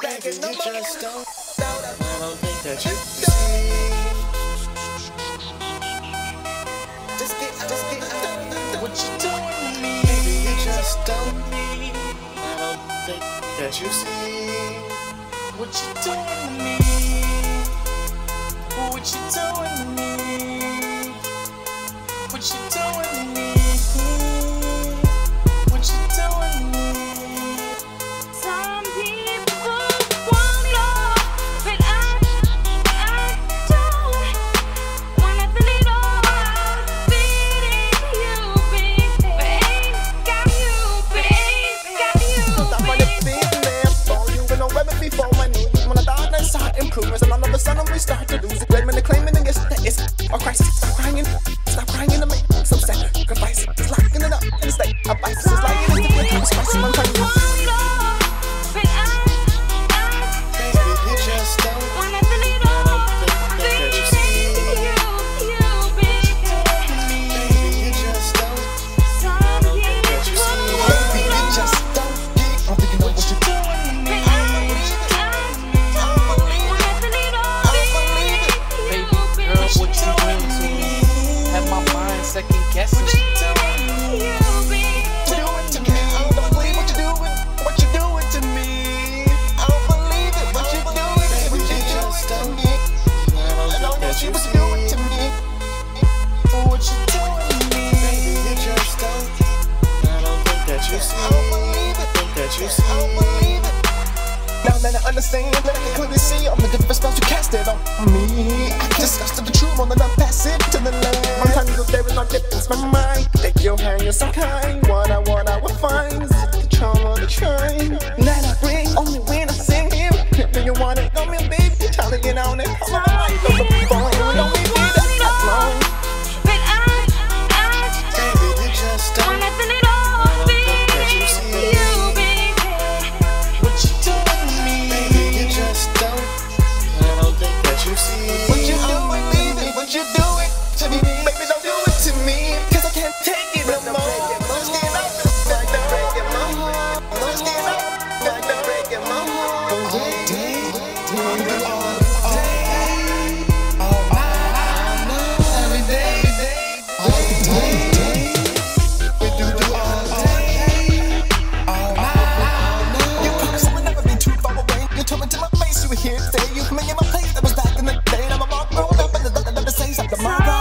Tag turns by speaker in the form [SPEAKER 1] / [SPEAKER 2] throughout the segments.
[SPEAKER 1] back in the You just don't. I
[SPEAKER 2] don't think that you
[SPEAKER 1] see. get, just get
[SPEAKER 3] What you doing to me?
[SPEAKER 2] I don't think that you see.
[SPEAKER 3] What you doing to me? What you doing to me? What you doing to me? Second guessing. What you
[SPEAKER 1] doing to me? I don't believe what you're doing. What you doing to me? I don't believe it. What you doing? What you doing to me?
[SPEAKER 2] I
[SPEAKER 1] I don't don't think that know you what see. you doing to me.
[SPEAKER 3] What you doing to me? Baby, you
[SPEAKER 2] just don't. I don't think that
[SPEAKER 1] you see. I don't believe it.
[SPEAKER 2] think that
[SPEAKER 1] you I don't believe it. Now that I understand, that I can clearly see all the different spells you casted on me. I discussed the truth the hand, kind. What I want, I will find. Is it the charm or the trying? That I bring only when I sing here. If you want it, come here, baby. Try to get on it. Come on, you know the phone. Don't we need that that long?
[SPEAKER 4] Baby, you
[SPEAKER 2] just
[SPEAKER 4] don't.
[SPEAKER 3] What you doing to me? Baby, you just
[SPEAKER 2] don't. I don't think that you see.
[SPEAKER 1] What you doing, baby? What you doing to me? Baby, don't do it to me? can't take it no more. Must get up, got to break it, mama. Must get up, got to break it, mama. All
[SPEAKER 3] day, all
[SPEAKER 1] day, all
[SPEAKER 3] day, all night, every day, all
[SPEAKER 1] day. Here today, you familiar my place that was back in the day. I'm a about grown up and the other say something.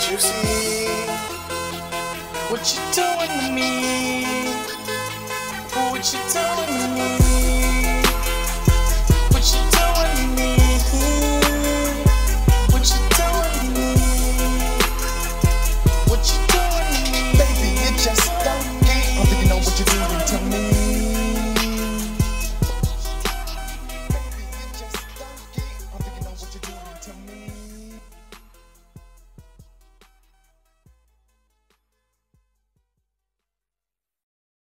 [SPEAKER 2] what you see.
[SPEAKER 3] What you doing to me? What you doing?